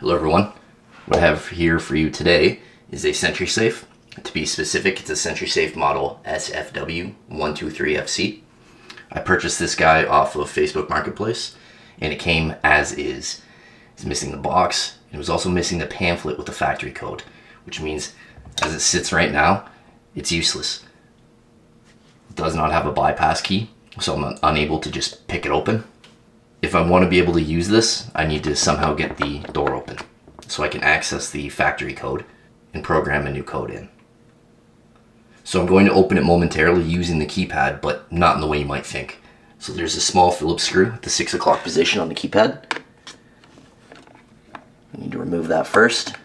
Hello everyone. What I have here for you today is a SentrySafe. To be specific, it's a SentrySafe model SFW123FC. I purchased this guy off of Facebook Marketplace and it came as is. It's missing the box. It was also missing the pamphlet with the factory code, which means as it sits right now, it's useless. It does not have a bypass key, so I'm unable to just pick it open if I want to be able to use this, I need to somehow get the door open so I can access the factory code and program a new code in. So I'm going to open it momentarily using the keypad, but not in the way you might think. So there's a small Phillips screw at the 6 o'clock position on the keypad. I need to remove that first.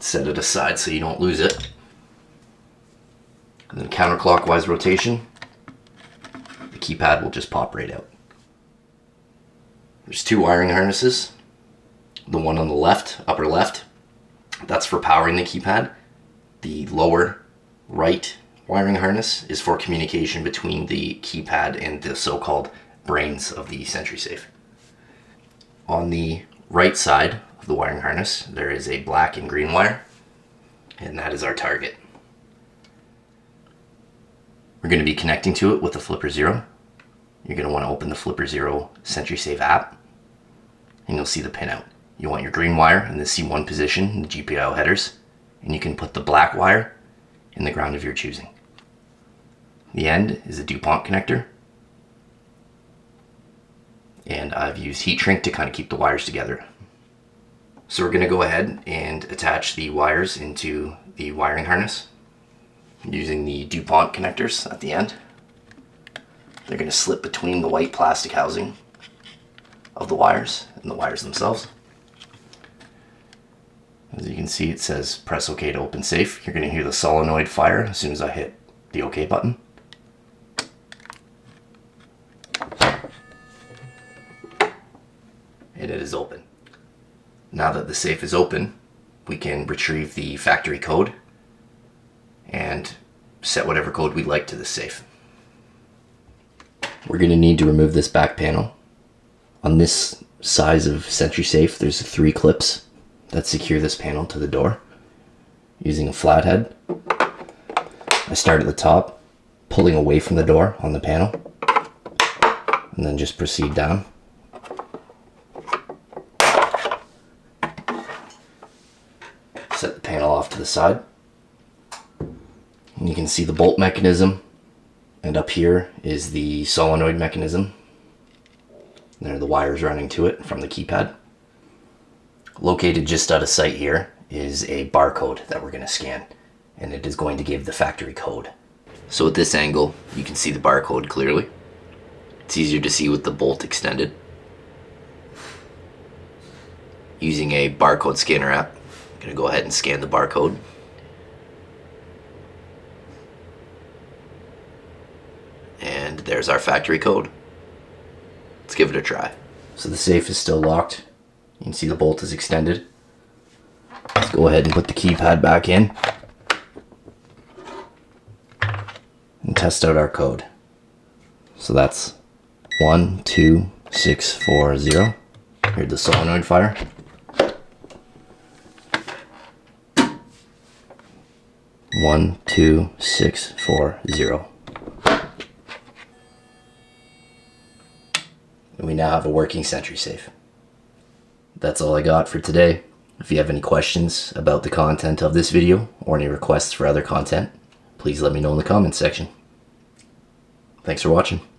Set it aside so you don't lose it. And then counterclockwise rotation keypad will just pop right out. There's two wiring harnesses. The one on the left, upper left, that's for powering the keypad. The lower right wiring harness is for communication between the keypad and the so-called brains of the SentrySafe. On the right side of the wiring harness, there is a black and green wire, and that is our target. We're going to be connecting to it with the Flipper Zero you're going to want to open the Flipper Zero SentrySafe app and you'll see the pinout. You want your green wire in the C1 position the GPIO headers and you can put the black wire in the ground of your choosing. The end is a DuPont connector and I've used heat shrink to kind of keep the wires together. So we're going to go ahead and attach the wires into the wiring harness using the DuPont connectors at the end. They're going to slip between the white plastic housing of the wires and the wires themselves. As you can see, it says press OK to open safe. You're going to hear the solenoid fire as soon as I hit the OK button. And it is open. Now that the safe is open, we can retrieve the factory code and set whatever code we'd like to the safe. We're going to need to remove this back panel. On this size of Sentry Safe, there's three clips that secure this panel to the door using a flathead. I start at the top, pulling away from the door on the panel, and then just proceed down. Set the panel off to the side. And you can see the bolt mechanism and up here is the solenoid mechanism. There are the wires running to it from the keypad. Located just out of sight here is a barcode that we're going to scan and it is going to give the factory code. So at this angle you can see the barcode clearly. It's easier to see with the bolt extended. Using a barcode scanner app, I'm going to go ahead and scan the barcode. And there's our factory code. Let's give it a try. So the safe is still locked. You can see the bolt is extended. Let's go ahead and put the keypad back in. And test out our code. So that's one, two, six, four, zero. Here's the solenoid fire. One, two, six, four, zero. And we now have a working sentry safe. That's all I got for today. If you have any questions about the content of this video or any requests for other content, please let me know in the comments section. Thanks for watching.